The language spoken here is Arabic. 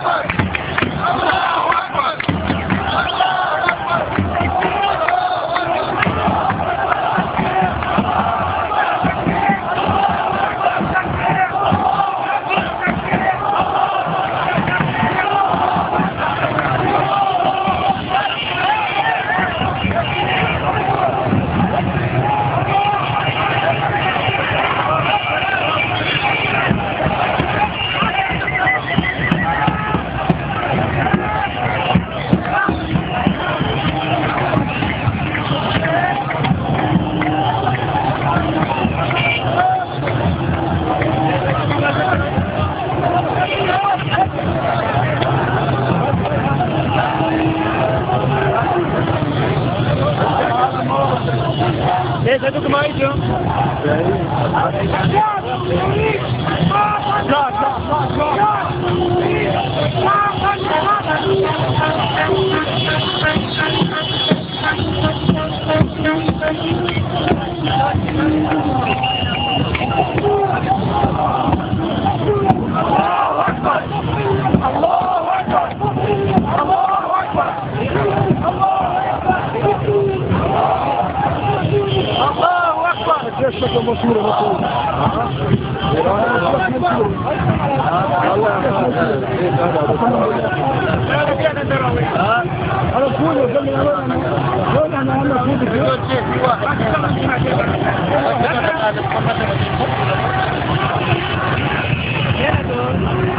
Black Lives É Let us mais, John. Thank you. ولا الشكل مشهور. مطلوب أنا أقول لك أنا أنا أنا أقول لك يا دول